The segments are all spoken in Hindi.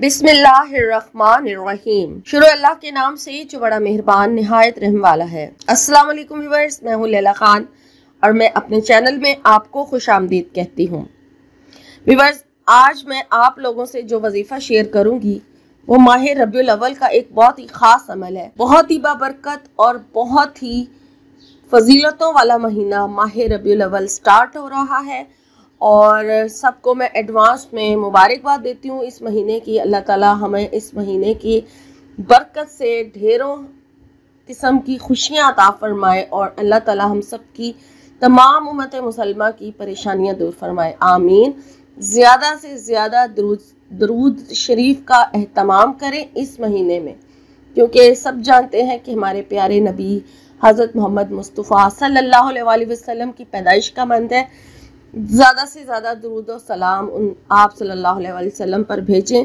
बिस्मिल्लाहिर्रहमानिर्रहीम। शुरू अल्लाह के नाम से जो बड़ा मेहरबान, नहायत रहम वाला है। अस्सलाम वालेकुम व्यूअर्स, मैं हूँ लैला खान और मैं अपने चैनल में आपको खुश आमदीद कहती हूँ। व्यूअर्स, आज मैं आप लोगों से जो वजीफ़ा शेयर करूँगी, वो माह रबी अव्वल का एक बहुत ही ख़ास अमल है। बहुत ही बाबरकत और बहुत ही फजीलतों वाला महीना माह रबी अव्वल स्टार्ट हो रहा है। और सबको मैं एडवांस में मुबारकबाद देती हूँ इस महीने की। अल्लाह ताला हमें इस महीने की बरकत से ढेरों किस्म की खुशियाँ अता फरमाए और अल्लाह ताला हम सब की तमाम उम्मत मुसलमा की परेशानियाँ दूर फरमाए। आमीन। ज़्यादा से ज़्यादा दरूद दरूद शरीफ का अहतमाम करें इस महीने में, क्योंकि सब जानते हैं कि हमारे प्यारे नबी हज़रत मोहम्मद मुस्तफ़ा सल्लल्लाहु अलैहि वसल्लम की पैदाइश का मंद है। ज़्यादा से ज़्यादा दरूद सलाम उन आप सल्लल्लाहु अलैहि वसल्लम पर भेजें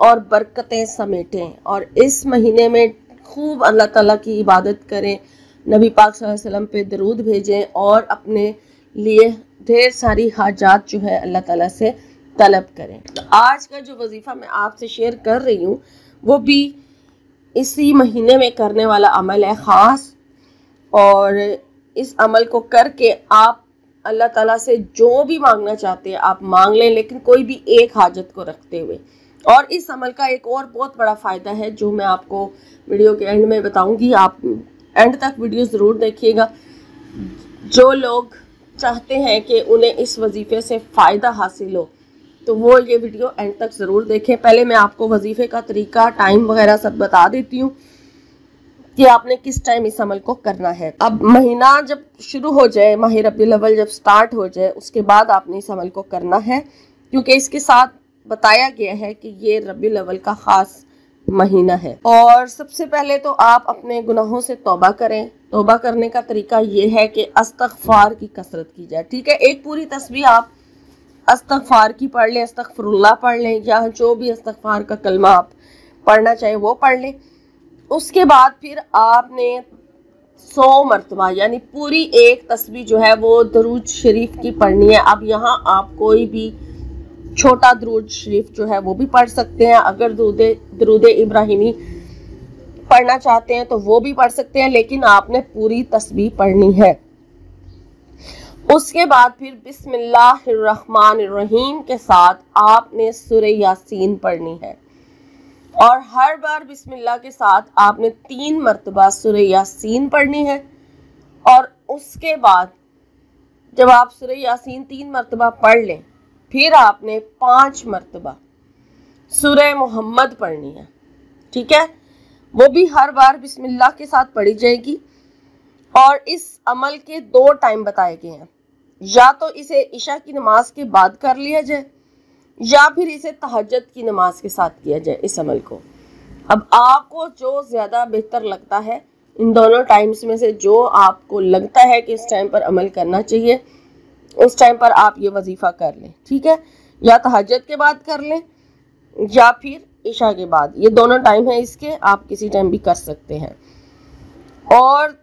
और बरकतें समेटें। और इस महीने में खूब अल्लाह ताला की इबादत करें, नबी पाक वसल्लम पे दरूद भेजें और अपने लिए ढेर सारी हाजात जो है अल्लाह ताला से तलब करें। तो आज का जो वजीफ़ा मैं आपसे शेयर कर रही हूँ, वो भी इसी महीने में करने वाला अमल है ख़ास। और इस अमल को करके आप अल्लाह ताला से जो भी मांगना चाहते हैं, आप मांग लें, लेकिन कोई भी एक हाजत को रखते हुए। और इस अमल का एक और बहुत बड़ा फ़ायदा है, जो मैं आपको वीडियो के एंड में बताऊँगी। आप एंड तक वीडियो ज़रूर देखिएगा। जो लोग चाहते हैं कि उन्हें इस वजीफ़े से फ़ायदा हासिल हो तो वो ये वीडियो एंड तक ज़रूर देखें। पहले मैं आपको वजीफ़े का तरीका, टाइम वगैरह सब बता देती हूँ। कि आपने किस टाइम इस अमल को करना है। अब महीना जब शुरू हो जाए माह रबी अव्वल जब स्टार्ट हो जाए, उसके बाद आपने इस अमल को करना है। क्योंकि इसके साथ बताया गया है कि ये रबी अव्वल का ख़ास महीना है। और सबसे पहले तो आप अपने गुनाहों से तौबा करें। तौबा करने का तरीका ये है कि अस्तगफार की कसरत की जाए। ठीक है, एक पूरी तस्वीर आप अस्तगफार की पढ़ लें, अस्तगफरुल्लाह पढ़ लें, या जो भी अस्तगफार का कलमा आप पढ़ना चाहें वो पढ़ लें। उसके बाद फिर आपने सौ मरतबा, यानी पूरी एक तस्वीर जो है वो दरूज शरीफ की पढ़नी है। अब यहाँ आप कोई भी छोटा दरूज शरीफ जो है वो भी पढ़ सकते हैं। अगर दरूद दरूद इब्राहिमी पढ़ना चाहते हैं तो वो भी पढ़ सकते हैं, लेकिन आपने पूरी तस्वीर पढ़नी है। उसके बाद फिर बिस्मिल्लाहिर्रहमानिर्रहीम के साथ आपने सुर यासीन पढ़नी है। और हर बार बिस्मिल्लाह के साथ आपने तीन मरतबा सुर यासीन पढ़नी है। और उसके बाद जब आप सुर यासीन तीन मरतबा पढ़ लें, फिर आपने पाँच मरतबा सुर मोहम्मद पढ़नी है। ठीक है? वो भी हर बार बिस्मिल्लाह के साथ पढ़ी जाएगी। और इस अमल के दो टाइम बताए गए हैं। या तो इसे ईशा की नमाज़ के बाद कर लिया जाए या फिर इसे तहजद की नमाज़ के साथ किया जाए इस अमल को। अब आपको जो ज़्यादा बेहतर लगता है, इन दोनों टाइम्स में से जो आपको लगता है कि इस टाइम पर अमल करना चाहिए, उस टाइम पर आप ये वजीफ़ा कर लें, ठीक है? या तहजद के बाद कर लें, या फिर ईशा के बाद। ये दोनों टाइम है इसके, आप किसी टाइम भी कर सकते हैं। और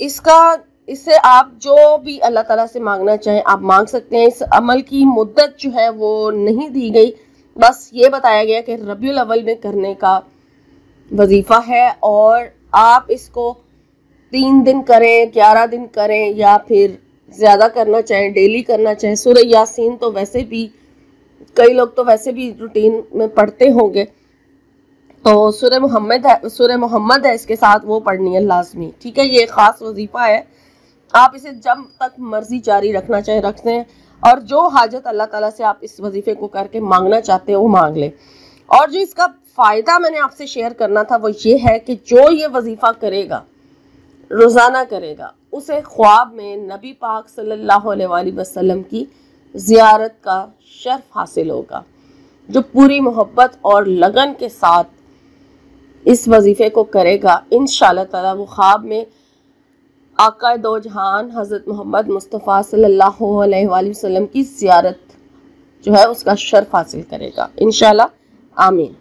इसका इससे आप जो भी अल्लाह ताला से मांगना चाहें, आप मांग सकते हैं। इस अमल की मुद्दत जो है वो नहीं दी गई। बस ये बताया गया कि रबी अव्वल में करने का वजीफ़ा है और आप इसको तीन दिन करें, ग्यारह दिन करें या फिर ज़्यादा करना चाहें, डेली करना चाहें। सुर यासीन तो वैसे भी, कई लोग तो वैसे भी रूटीन में पढ़ते होंगे। तो सुर मोहम्मद है सुर मोहम्मद है, इसके साथ वो पढ़नी है लाजमी। ठीक है, ये ख़ास वजीफ़ा है। आप इसे जब तक मर्ज़ी जारी रखना चाहे रखते हैं और जो हाजत अल्लाह ताला से आप इस वजीफे को करके मांगना चाहते हैं, वो मांग लें। और जो इसका फ़ायदा मैंने आपसे शेयर करना था, वो ये है कि जो ये वजीफ़ा करेगा, रोज़ाना करेगा, उसे ख्वाब में नबी पाक सल्लल्लाहु अलैहि वसल्लम की ज़ियारत का शर्फ हासिल होगा। जो पूरी मोहब्बत और लगन के साथ इस वजीफ़े को करेगा इन ताला वो ख्वाब में आका दो जहान हज़रत मोहम्मद मुस्तफ़ा सल्लल्लाहु अलैहि वसल्लम की ज़ियारत जो है उसका शर्फ हासिल करेगा। इन आमीन।